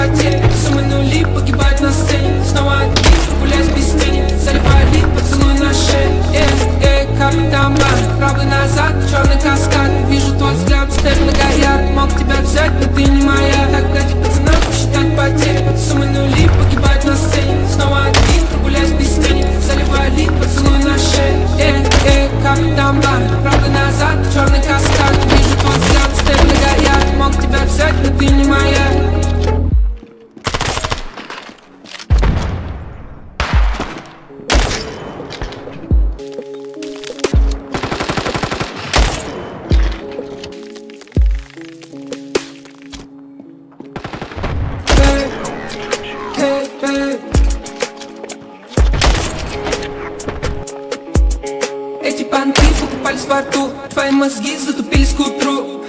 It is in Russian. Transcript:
потери Суммы нули погибать на сцене. Снова один, прогуляюсь без тени Заливали поцелуй на шее. Эй, эй, капитан Блан Правый назад, черный каскад. Вижу твой взгляд, стебно горят. Мог тебя взять, но ты не моя. Тогда тебе пацанам посчитать потери Суммы нули погибать на сцене. Снова один, прогуляюсь без тени Заливали поцелуй на шее. Эй, эй, капитан Блан Правый Эти понты покупались во рту Твои мозги затупились к утру